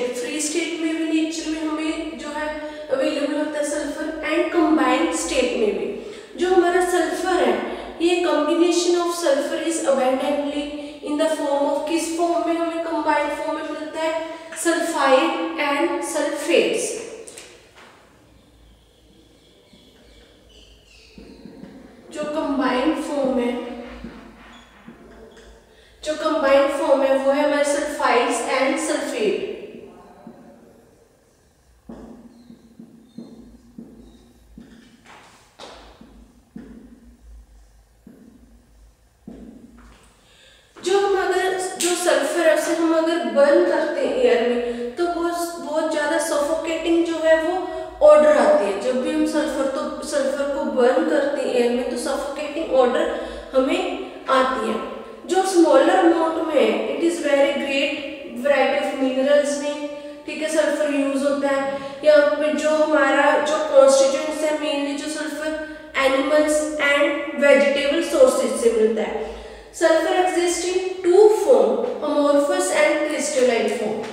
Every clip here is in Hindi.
स्टेट फ्री स्टेट में भी नेचर में हमें जो है अवेलेबल होता है सल्फ़र एंड कंबाइंड स्टेट में भी। जो हमारा सल्फ़र है, ये combination of sulphur is abundantly in the form of किस फॉर्म में हमें कंबाइंड फॉर्म में मिलता है? सल्फाइड एंड सल्फेट्स जो कंबाइंड फॉर्म है, जो कंबाइंड फॉर्म है, वो है हमारे सल्फाइड्स एंड सल्फेट जो हम अगर जो उसे हम अगर बर्न करते हैं एयर में तो वो बहुत ज़्यादा सफोकेटिंग जो है वो ऑर्डर आती है। जब भी हम सल्फ़र तो सल्फ़र को बर्न करते हैं एयर में तो सफोकेटिंग ऑर्डर हमें आती है। जो स्मॉलर अमाउंट में है it is very great variety of minerals में, ठीक है सल्फ़र यूज़ होता है। या फिर जो हमारा, जो कॉन्स्टिट्यूंट्स है मेनली जो sulphur animals and vegetable sources से मिलता है। Sulfur exists in two form, amorphous and crystalline form.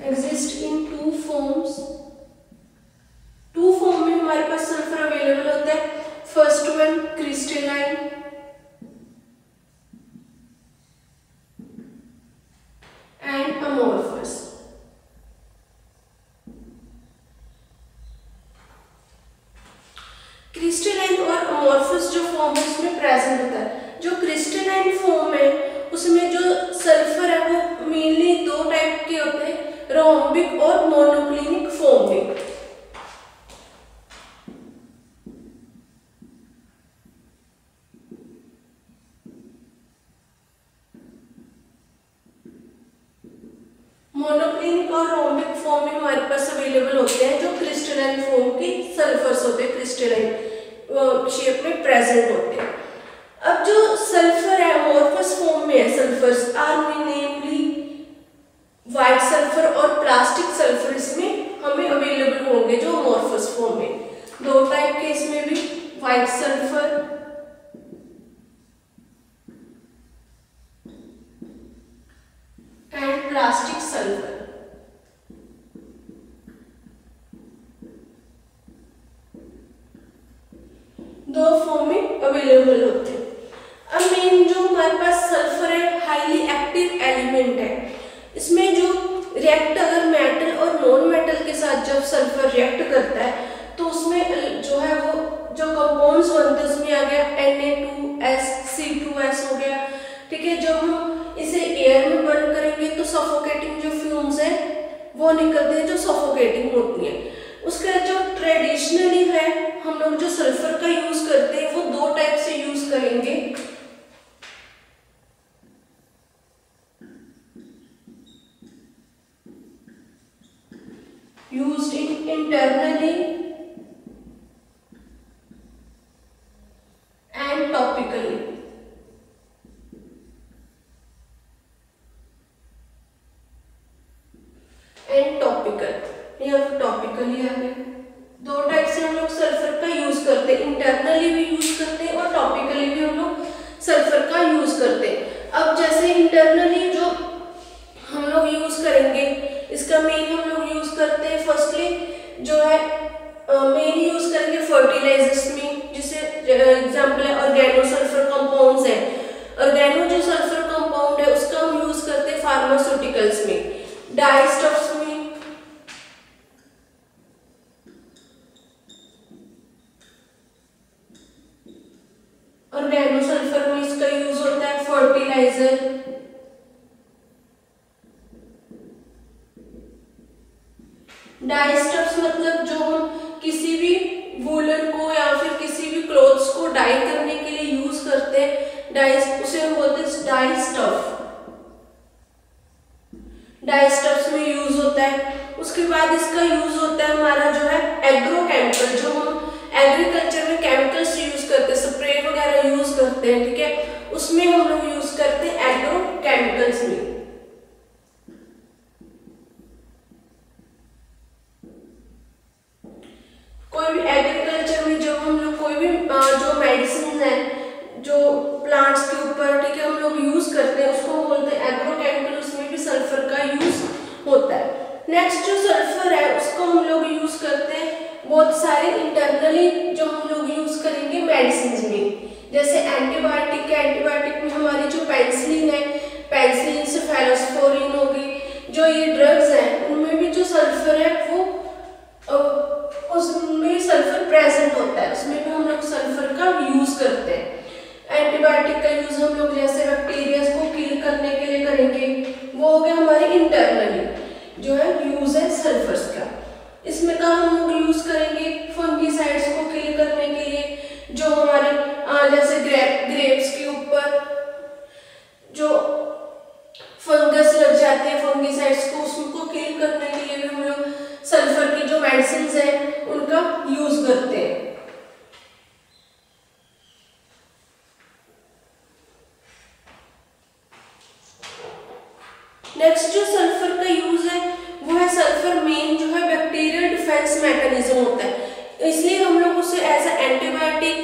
Exist in two forms. Two form में हमारे पास सल्फ़र अवेलेबल होता है first one crystalline and amorphous crystalline और अमोर्फस जो फॉर्म है, उसमें प्रेजेंट होता है। जो क्रिस्टलाइन फॉर्म है, उसमें जो सल्फ़र है, वो मेनली दो टाइप के होते हैं रोम्बिक और मोनोक्लिनिक फॉर्म में मोनोक्लिनिक और रोम्बिक फॉर्म में हमारे पास अवेलेबल होते हैं जो क्रिस्टलाइन फॉर्म के सल्फर्स होते हैं क्रिस्टलाइन शेप में प्रेजेंट होते हैं अब जो सल्फ़र है अमोर्फस फॉर्म में है sulphurs are namely white sulphur और प्लास्टिक सल्फ़र इसमें हमें अवेलेबल होंगे जो अमोर्फस फॉर्म में दो टाइप के इसमें भी white sulphur and plastic sulphur दो फॉर्म में अवेलेबल होते हैं अब मेन जो हमारे पास सल्फ़र है हाईली एक्टिव एलिमेंट है। इसमें जो रिएक्ट अगर मेटल और नॉन मेटल के साथ जब सल्फ़र रिएक्ट करता है तो उसमें जो है वो, जो कंपाउंड्स बनते हैं उसमें आ गया Na2S हो गया। ठीक है, जब हम इसे एयर में बर्न करेंगे तो सफोकेटिंग जो फ्यूम्स है, वो निकलते हैं, जो सफोकेटिंग होती है। उसका जो ट्रेडिशनली है, हम लोग जो सल्फ़र का यूज़ करते हैं, वो दो टाइप से यूज़ करेंगे used in internally and topically. And या फिर टॉपिकली आ दो टाइप से हम लोग सल्फ़र का यूज़ करते हैं। इंटरनली भी यूज़ करते हैं और टॉपिकली भी हम लोग सल्फ़र का यूज़ करते हैं। अब जैसे इंटरनली जो हम लोग यूज़ करेंगे, इसका मेन हम लोग यूज़ करते हैं फर्स्टली जो है मेन यूज़ करेंगे फर्टिलाइजर्स में, जिसे एग्ज़ाम्पल है ऑर्गेनो सल्फ़र कंपाउंड्स है। ऑर्गेनो जो सल्फ़र कंपाउंड है, उसका हम यूज़ करते हैं फार्मास्यूटिकल्स में। डाइस्ट में ऑर्गेनो सल्फ़र में इसका यूज़ होता है फर्टिलाइज़र डाइस्टफ्स मतलब जो हम किसी भी वूलन को या फिर किसी भी क्लोथ्स को डाई करने के लिए यूज़ करते स्टफ़ डाइस्टफ्स में यूज़ होता है। उसके बाद इसका यूज़ होता है हमारा जो है एग्रोकेमिकल जो हम एग्रीकल्चर में केमिकल्स यूज़ करते हैं स्प्रे वगैरह यूज़ करते हैं, ठीक है? उसमें हम लोग यूज़ करते हैं एग्रोकेमिकल्स में कोई भी एग्रीकल्चर में जब हम लोग कोई भी जो मेडिसिन है जो प्लांट्स के ऊपर ठीक है हम लोग यूज़ करते हैं उसको बोलते हैं एग्रोकेमिकल उसमें भी सल्फ़र का यूज़ होता है नेक्स्ट जो सल्फ़र है उसको हम लोग यूज़ करते हैं बहुत सारे इंटरनली जो हम लोग यूज़ करेंगे मेडिसिन में जैसे एंटीबायोटिक है एंटीबायोटिक में हमारी जो पेंसिलिन है पेंसिलिन से फेलोस्फोरिन होगी जो ये ड्रग्स हैं उनमें भी जो सल्फ़र है वो उसमें सल्फ़र प्रेजेंट होता है उसमें भी हम लोग सल्फ़र का यूज़ करते हैं एंटीबायोटिक यूज़ हम लोग जैसे बैक्टीरिया को किल करने के लिए करेंगे, वो हो गया हमारे इंटरनली जो है यूज़ है सल्फर्स का। इसमें का हम लोग यूज़ करेंगे? फंगीसाइड्स को किल करने के लिए, जो हमारे जैसे ग्रेप ग्रेप्स के ऊपर, जो फंगस लग जाती है फंगीसाइड्स को, उसको किल करने के लिए भी हम लोग सल्फ़र की जो मेडिसिन है, उनका यूज़ करते हैं नेक्स्ट जो सल्फ़र का यूज़ है वो है सल्फ़र मेन जो है बैक्टीरियल डिफेंस मैकेनिज्म होता है इसलिए हम लोग उसे एज एंटीबायोटिक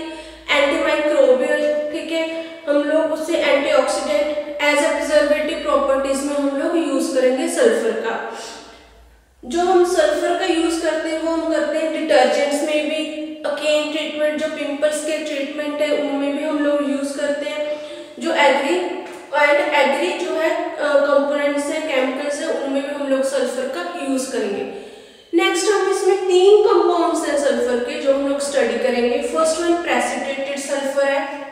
एंटीमाइक्रोबियल ठीक है हम लोग उसे antioxidant as a preservative properties में हम लोग यूज़ करेंगे सल्फ़र का जो हम सल्फ़र का यूज़ करते हैं वो हम करते हैं डिटर्जेंट्स में भी अकेन ट्रीटमेंट जो पिंपल्स के ट्रीटमेंट है उनमें भी हम लोग यूज़ करते हैं जो एग्री एंड एग्री जो है कंपोनेंट्स है केमिकल्स है उनमें भी हम लोग सल्फ़र का यूज़ करेंगे नेक्स्ट हम इसमें तीन कंपाउंड्स हैं सल्फ़र के जो हम लोग स्टडी करेंगे फ़र्स्ट वन प्रेसिपिटेटेड सल्फ़र है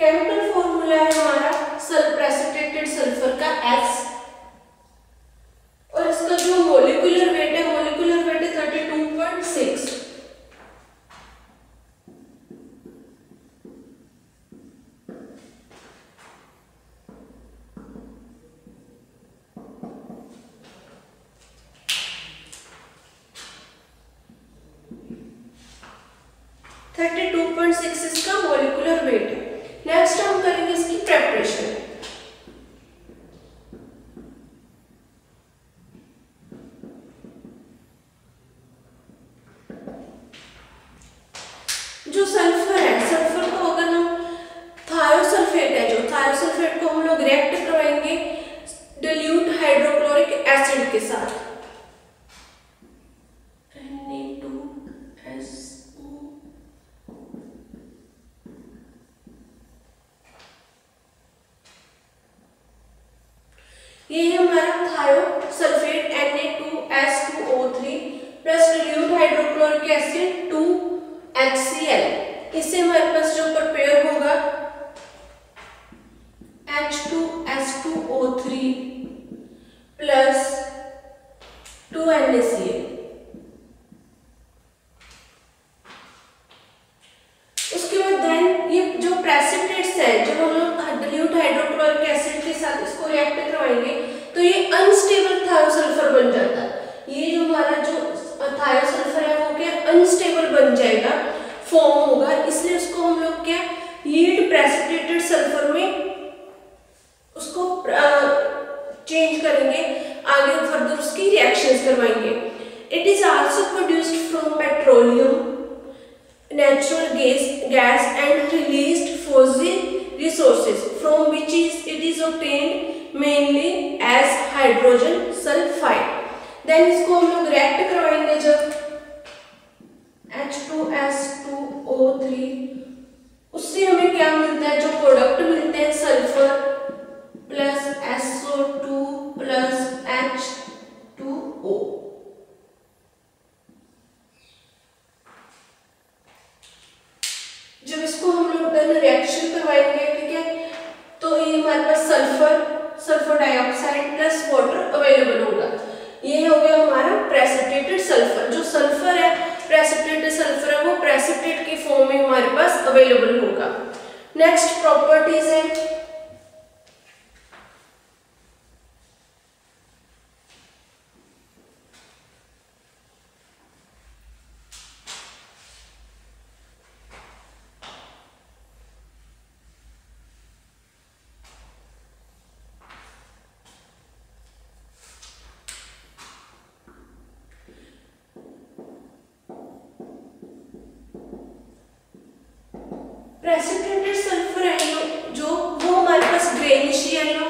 केमिकल फॉर्मूला है हमारा सल प्रेसिपिटेटेड सल्फ़र का एक्स और इसका जो मोलिकुलर वेट है मोलिकुलर वेट है thirty two point six thirty two point six इसका मोलिकुलर वेट है नेक्स्ट हम करेंगे इसकी प्रेपरेशन जो सल्फ़र है सल्फ़र को अगर हम थायोसल्फेट है जो थायोसल्फेट को हम लोग रिएक्ट करवाएँगे डिल्यूट हाइड्रोक्लोरिक एसिड के साथ ये है हमारा thiosulphate Na2S2O3 plus dilute hydrochloric acid 2HCl इससे हमारे पास जो प्रिपेयर होगा is also produced from petroleum, natural gas, gas and released fossil resources from which is, it is obtained mainly as hydrogen sulphide then इसको हम लोग रिएक्ट करवाएँगे जब H2S2O3 उससे हमें क्या मिलता है जो प्रोडक्ट मिलते हैं sulphur plus SO2 plus H2O जब इसको हम लोग डन रिएक्शन करवाएँगे, ठीक है? तो ये हमारे पास sulphur sulphur dioxide plus water available होगा। ये हो गया हमारा प्रेसिपिटेटेड सल्फ़र जो सल्फ़र है प्रेसिपिटेटेड सल्फ़र है, वो प्रेसिपिटेट की फॉर्म में हमारे पास अवेलेबल होगा। नेक्स्ट प्रॉपर्टीज़ है। प्रेसिपिटेटेड सल्फ़र है जो वो हमारे पास ग्रेनिश येलो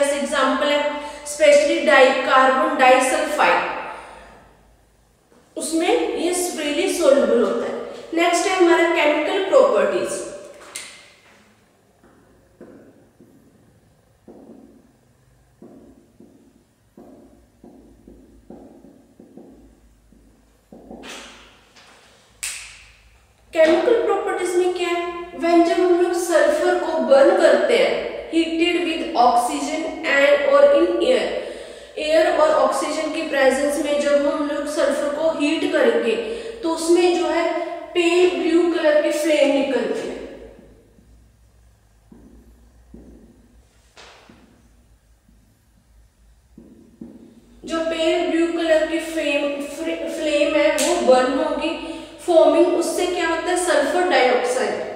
जैसे एग्ज़ाम्पल है स्पेशली डाई कार्बन डाइसल जो पेल ब्लू कलर की फ्लेम फ्लेम है, वो बर्न होगी। फॉर्मिंग उससे क्या होता है? सल्फ़र डाइऑक्साइड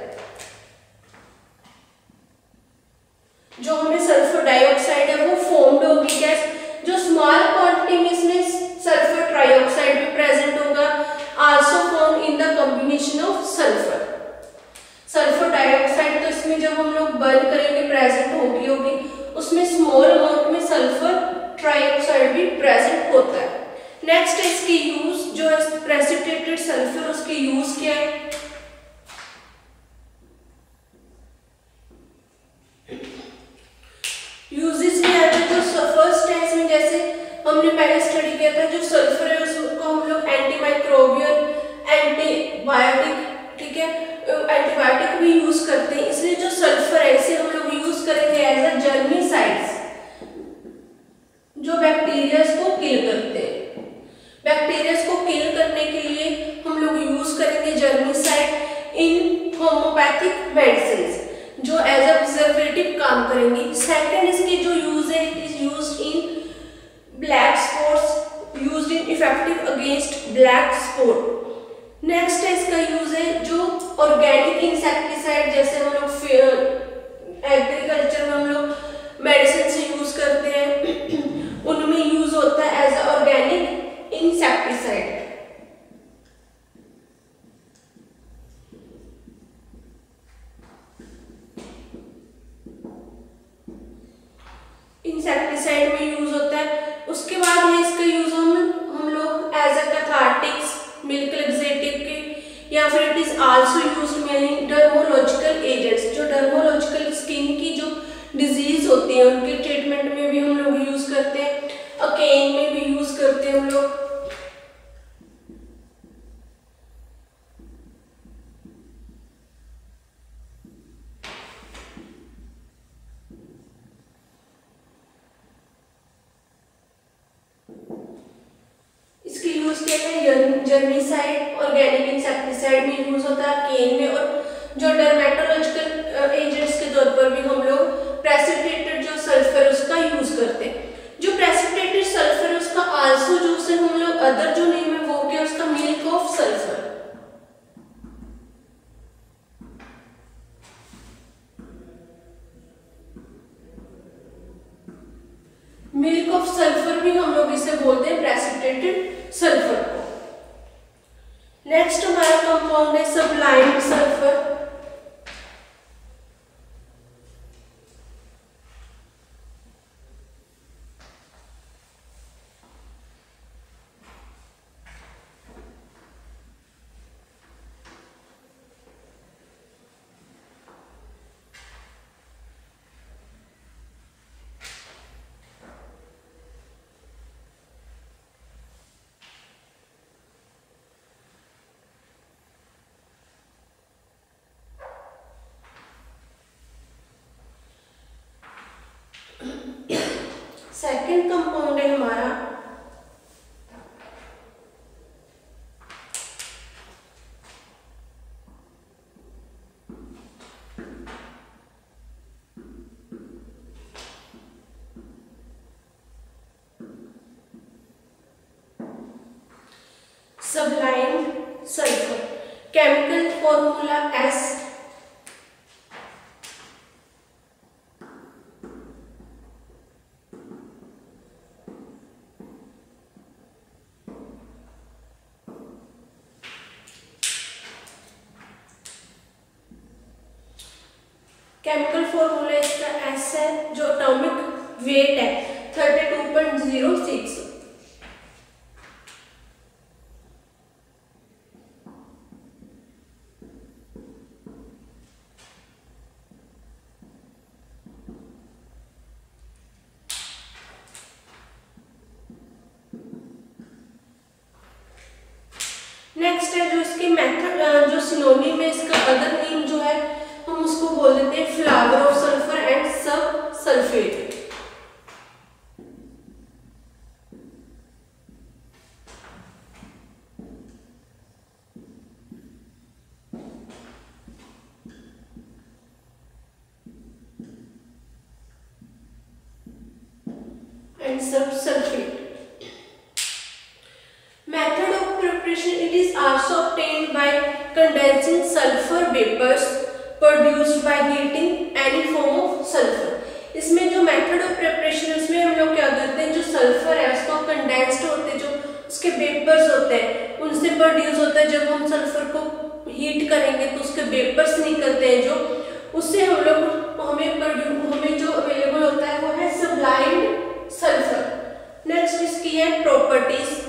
या फिर इट इज़ आल्सो यूज़ मेनिंग डर्मोलॉजिकल एजेंट्स जो डर्मोलॉजिकल स्किन की जो डिज़ीज़ होती है, उनके ट्रीटमेंट में भी हम लोग यूज़ करते हैं. अकेन में भी यूज़ करते हैं हम लोग. बोलते हैं प्रेसिपिटेटेड सल्फ़र को। नेक्स्ट हमारा कंपाउंड है सबलाइम सल्फ़र सेकेंड कंपाउंड है हमारा sublime sulphur chemical formula S chemical formula इसका एस है जो अटोमिक वेट है thirty two point zero six next है जो इसकी मेथड जो सिनोनिम में Flavrov properties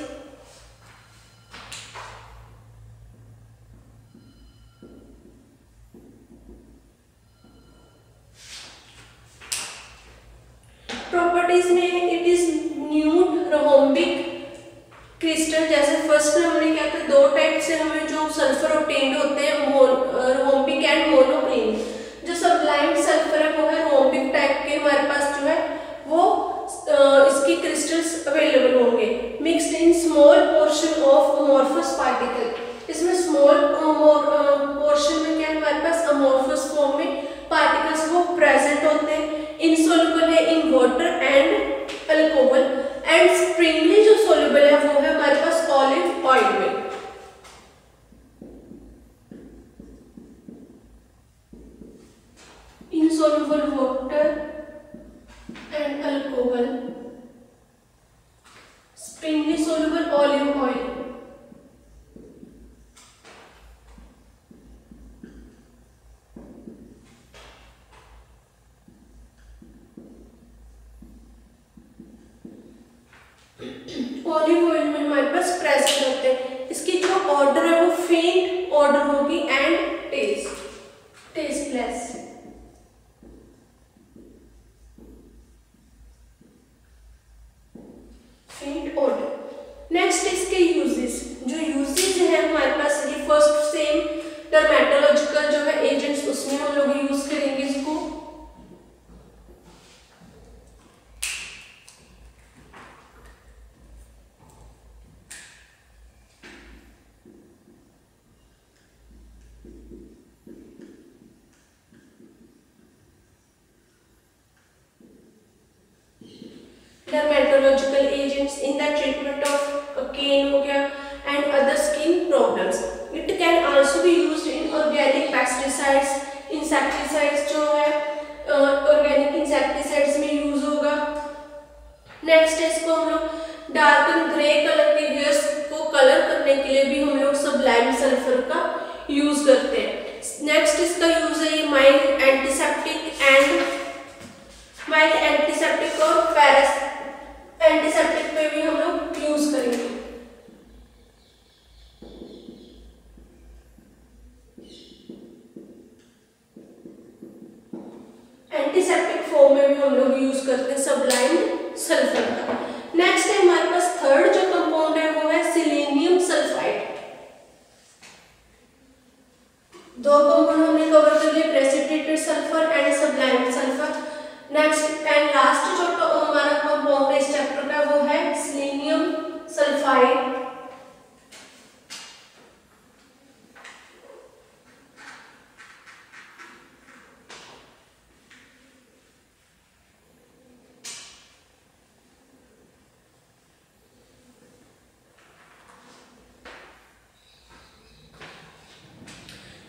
sulfur water and alcohol. Springy soluble olive oil. Biological agents in the treatment of acne हो गया and other skin problems it can also be used in organic pesticides insecticides जो है ऑर्गेनिक इंसेक्टिसाइड्स में यूज़ होगा नेक्स्ट है इसको हम लोग डार्क ग्रे कलर के हेयर्स को कलर करने के लिए भी हम लोग सबलाइम सल्फ़र का यूज़ करते हैं नेक्स्ट इसका यूज़ है ये mild antiseptic and mild antiseptic और पैरस एंटीसेप्टिक पे भी हम लोग यूज़ करेंगे एंटीसेप्टिक फॉर्म में भी हम लोग यूज़ करते हैं सबलाइन सल्फ़र का नेक्स्ट है हमारे पास थर्ड जो कंपाउंड है वो है सिलेनियम सल्फाइड दो कंपाउंड हमने कवर कर लिए precipitated sulphur and sublime sulphur next and last जो तो हमारा कंपाउंड है इस चैप्टर का वो है selenium sulphide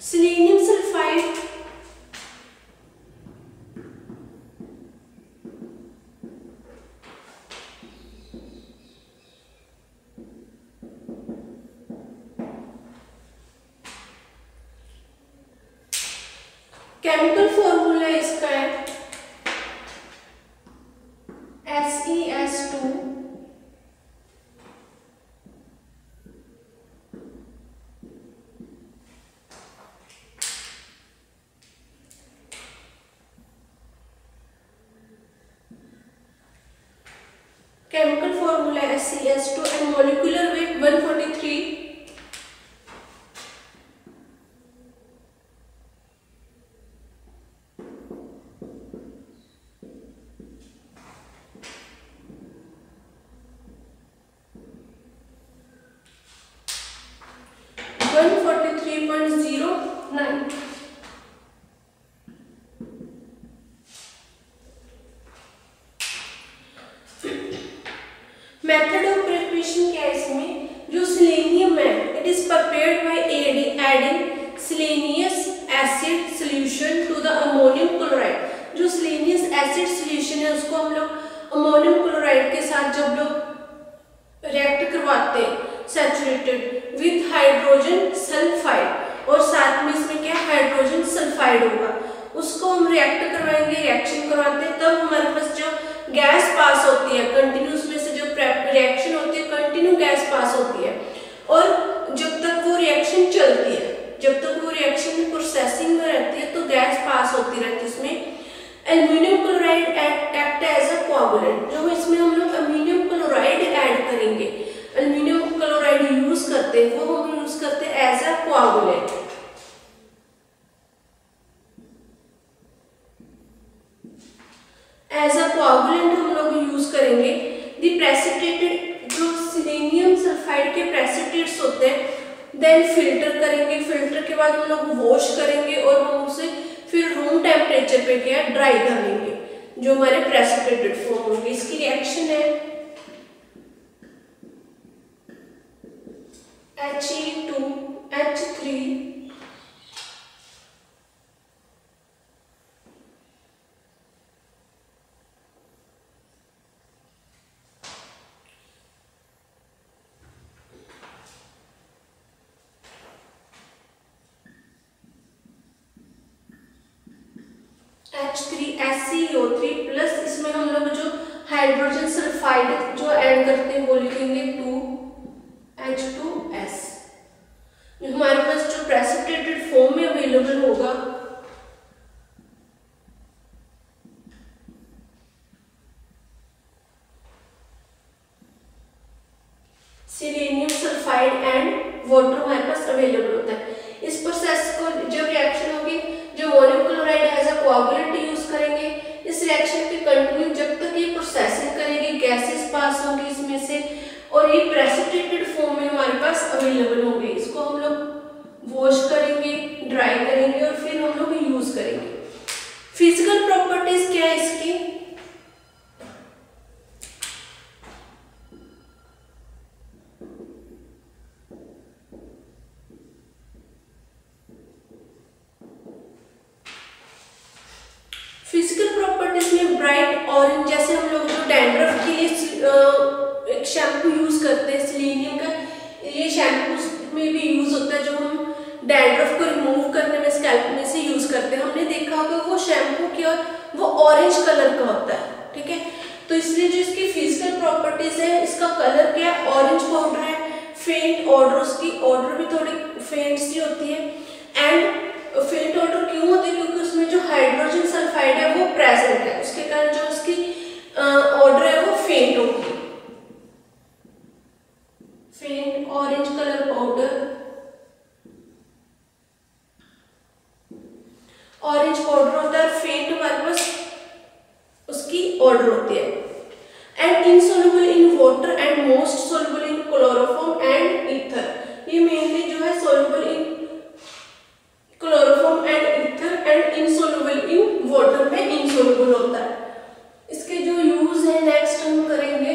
Selenium sulfide chemical formula इसका है SES2 chemical formula S C S SES2 and molecular weight 143 solution to the ammonium chloride जो सिलेनियस एसिड सॉल्यूशन है, उसको हम लोग अमोनियम क्लोराइड के साथ जब लोग रिएक्ट करवाते हैं सैचुरेटेड विद हाइड्रोजन सल्फाइड और साथ में इसमें क्या हाइड्रोजन सल्फाइड होगा, उसको हम रिएक्ट करवाएँगे रिएक्शन करवाते हैं, तब हमारे पास जो गैस पास होती है कंटिन्यूस में से जो रिएक्शन होती है कंटिन्यू गैस पास होती है, और जब तक वो रिएक्शन चलती है जब तक वो रिएक्शन में प्रोसेसिंग में रहती है तो गैस पास होती रहती है इसमें aluminium chloride act as a coagulant जो इसमें हम लोग अल्यूमिनियम क्लोराइड ऐड करेंगे। एल्यूमिनियम क्लोराइड यूज़ करते हैं वो हम यूज़ करते हैं as a coagulant as a coagulant हम लोग यूज़ करेंगे। दी प्रेसिपिटेटेड जो सिलेनियम सल्फाइड के प्रेसिपिटेट्स होते हैं देन फ़िल्टर करेंगे फ़िल्टर के बाद हम लोग वॉश करेंगे और हम उसे फिर रूम टेम्परेचर पे क्या ड्राई कर लेंगे जो हमारे प्रेसिपिटेटेड फॉर्म होंगे। इसकी रिएक्शन है। He2, H3 वाटर हमारे पास अवेलेबल होता है। इस प्रोसेस को जब रिएक्शन होगी, जो volume chloride as a coagulant use करेंगे, इस रिएक्शन के कंटिन्यू जब तक ये प्रोसेसिंग करेगी गैसेस पास होंगी इसमें से, और ये प्रेसिपिटेटेड फॉर्म में हमारे पास अवेलेबल होंगे इसको हम लोग वॉश करेंगे ड्राई करेंगे और फिर हम लोग यूज़ करेंगे फ़िज़िकल प्रॉपर्टीज़ क्या है इसकी शैम्पू यूज़ करते हैं सिलेनियम का ये शैम्पू में भी यूज़ होता है जो हम डैंड्रफ को रिमूव करने में स्कैल्प में से यूज़ करते हैं। हमने देखा होगा वो शैम्पू की और वो ऑरेंज कलर का होता है, ठीक है? तो इसलिए जो इसकी फ़िज़िकल प्रॉपर्टीज़ है, इसका कलर क्या है? ऑरेंज पाउडर है। फेंट ऑर्डर उसकी ऑर्डर भी थोड़ी फेंट सी होती है। एंड फेंट ऑर्डर क्यों होती है? क्योंकि उसमें जो हाइड्रोजन सल्फाइड है, वो प्रेजेंट है। उसके कारण जो उसकी ऑर्डर है, वो फेंट होगी faint orange colour powder orange powder होता है फेंट हमारे उसकी ऑर्डर होती है and insoluble in water and most soluble in chloroform and ether ये मेनली जो है soluble in chloroform and ether and insoluble in water में इनसोल्युबल होता है इसके जो यूज़ है नेक्स्ट हम करेंगे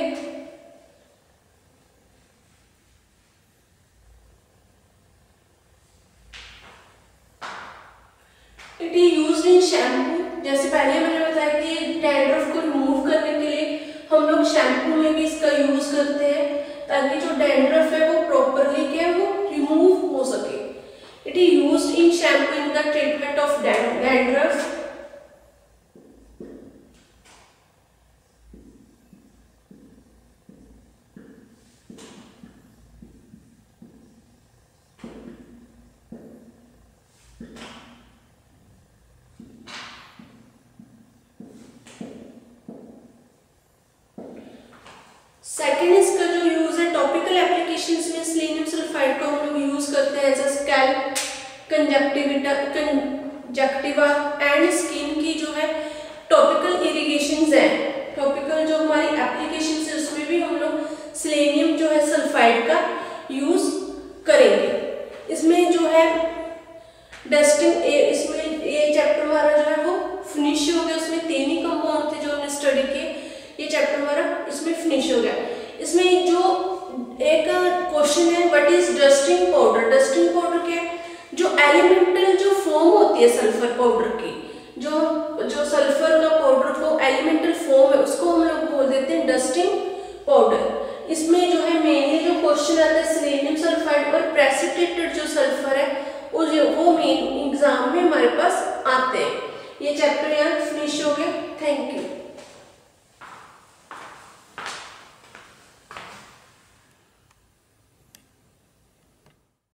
it is use in shampoo, जैसे पहले मैंने बताया कि डैंड्रफ को रिमूव करने के लिए हम लोग शैम्पू में भी इसका यूज़ करते हैं, ताकि जो डैंड्रफ है वो प्रॉपरली क्या वो रिमूव हो सके। It is use in shampoo in the treatment of dandruff